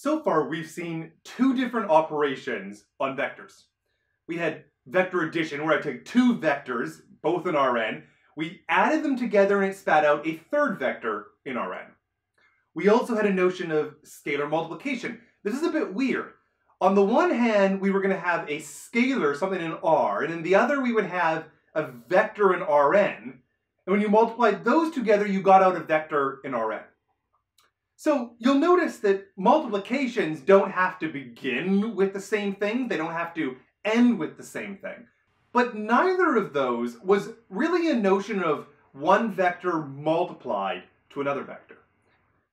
So far, we've seen two different operations on vectors. We had vector addition, where I took two vectors, both in Rn, we added them together and it spat out a third vector in Rn. We also had a notion of scalar multiplication. This is a bit weird. On the one hand, we were going to have a scalar, something in R, and in the other we would have a vector in Rn, and when you multiplied those together, you got out a vector in Rn. So you'll notice that multiplications don't have to begin with the same thing. They don't have to end with the same thing. But neither of those was really a notion of one vector multiplied to another vector.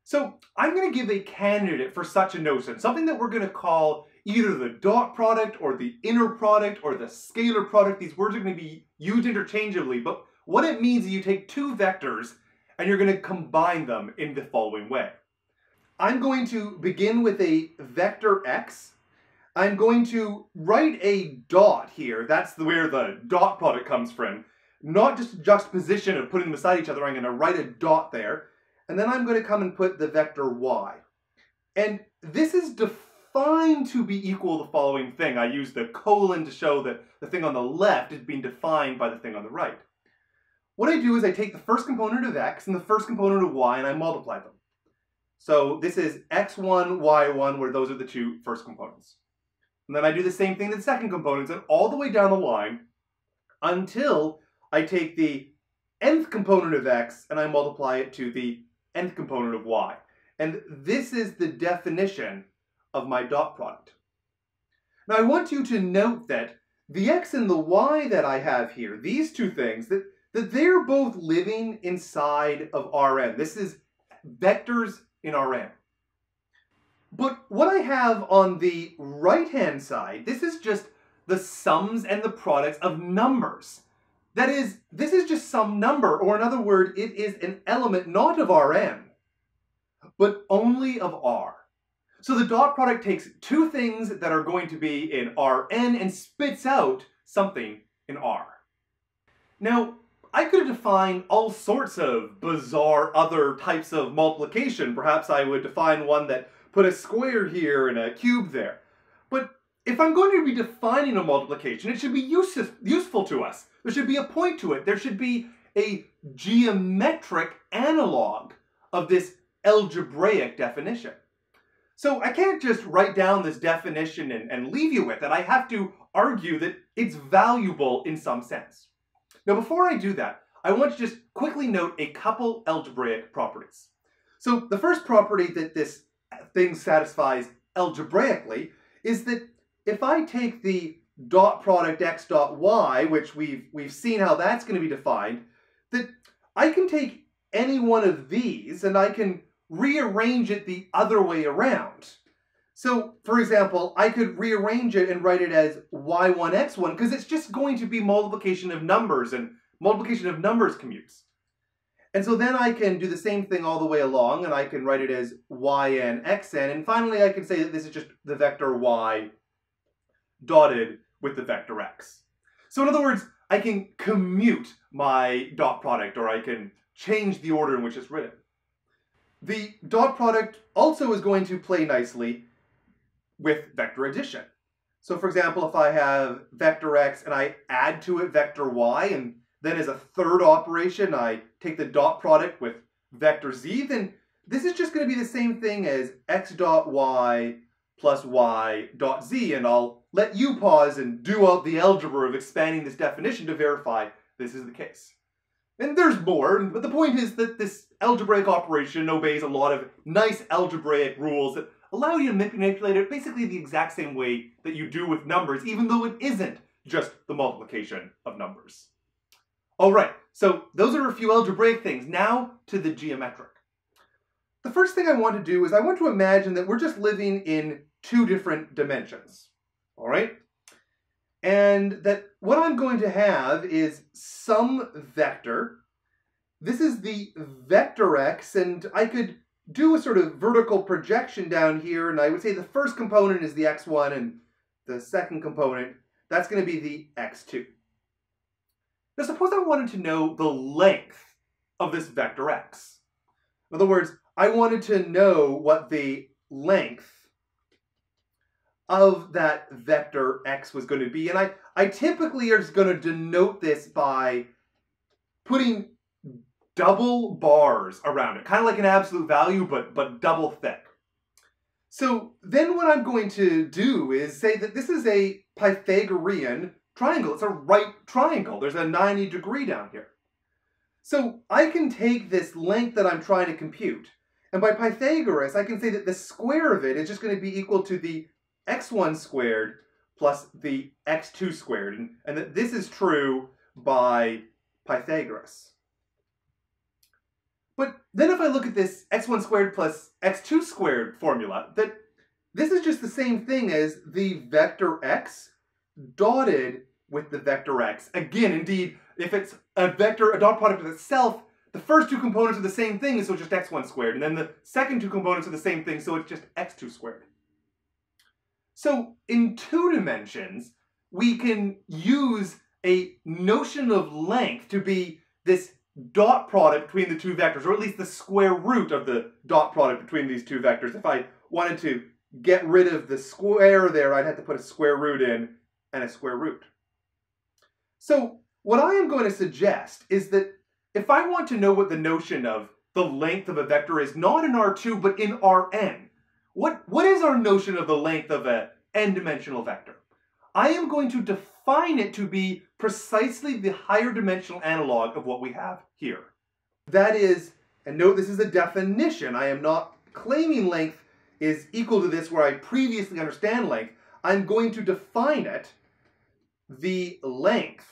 So I'm going to give a candidate for such a notion, something that we're going to call either the dot product or the inner product or the scalar product. These words are going to be used interchangeably, but what it means is you take two vectors and you're going to combine them in the following way. I'm going to begin with a vector x. I'm going to write a dot here. That's where the dot product comes from. Not just juxtaposition of putting them beside each other. I'm going to write a dot there. And then I'm going to come and put the vector y. And this is defined to be equal the following thing. I use the colon to show that the thing on the left is being defined by the thing on the right. What I do is I take the first component of x and the first component of y and I multiply them. So this is x1, y1, where those are the two first components. And then I do the same thing to the second components and all the way down the line until I take the nth component of x and I multiply it to the nth component of y. And this is the definition of my dot product. Now I want you to note that the x and the y that I have here, these two things, that that they're both living inside of Rn. This is vectors in Rn. But what I have on the right-hand side, this is just the sums and the products of numbers. That is, this is just some number, or in other words, it is an element not of Rn, but only of R. So the dot product takes two things that are going to be in Rn and spits out something in R. Now, I could have defined all sorts of bizarre other types of multiplication. Perhaps I would define one that put a square here and a cube there. But if I'm going to be defining a multiplication, it should be use useful to us. There should be a point to it. There should be a geometric analog of this algebraic definition. So I can't just write down this definition and, and leave you with it. I have to argue that it's valuable in some sense. Now, before I do that, I want to just quickly note a couple algebraic properties. So the first property that this thing satisfies algebraically is that if I take the dot product x dot y, which we've, we've seen how that's going to be defined, that I can take any one of these and I can rearrange it the other way around. So, for example, I could rearrange it and write it as y1, x1, because it's just going to be multiplication of numbers, and multiplication of numbers commutes. And so then I can do the same thing all the way along, and I can write it as yn, xn, and finally I can say that this is just the vector y dotted with the vector x. So in other words, I can commute my dot product, or I can change the order in which it's written. The dot product also is going to play nicely with vector addition. So for example, if I have vector x and I add to it vector y, and then as a third operation, I take the dot product with vector z, then this is just going to be the same thing as x dot y plus y dot z, and I'll let you pause and do out the algebra of expanding this definition to verify this is the case. And there's more, but the point is that this algebraic operation obeys a lot of nice algebraic rules that allow you to manipulate it basically the exact same way that you do with numbers, even though it isn't just the multiplication of numbers. All right, so those are a few algebraic things. Now to the geometric. The first thing I want to do is I want to imagine that we're just living in two different dimensions. All right? And that what I'm going to have is some vector. This is the vector x, and I could do a sort of vertical projection down here, and I would say the first component is the x1, and the second component, that's going to be the x2. Now suppose I wanted to know the length of this vector x. In other words, I wanted to know what the length of that vector x was going to be. And I, I typically are just going to denote this by putting double bars around it, kind of like an absolute value, but, but double thick. So then what I'm going to do is say that this is a Pythagorean triangle. It's a right triangle. There's a 90 degree down here. So I can take this length that I'm trying to compute, and by Pythagoras, I can say that the square of it is just going to be equal to the x1 squared plus the x2 squared, and, and that this is true by Pythagoras. But then if I look at this x1 squared plus x2 squared formula, that this is just the same thing as the vector x dotted with the vector x. Again, indeed, if it's a vector, a dot product of itself, the first two components are the same thing, so it's just x1 squared. And then the second two components are the same thing, so it's just x2 squared. So in two dimensions, we can use a notion of length to be this dot product between the two vectors, or at least the square root of the dot product between these two vectors. If I wanted to get rid of the square there, I'd have to put a square root in and a square root. So what I am going to suggest is that if I want to know what the notion of the length of a vector is, not in R2, but in Rn, what, what is our notion of the length of an n-dimensional vector? I am going to define it to be precisely the higher dimensional analog of what we have here. That is, and note this is a definition, I am not claiming length is equal to this where I previously understand length. I'm going to define it, the length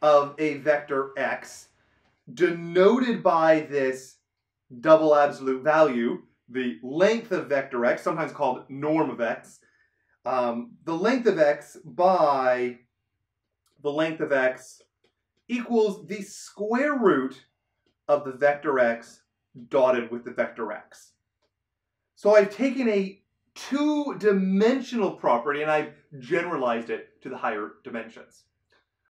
of a vector x denoted by this double absolute value, the length of vector x, sometimes called norm of x, um, the length of x by the length of x equals the square root of the vector x dotted with the vector x. So I've taken a two-dimensional property and I've generalized it to the higher dimensions.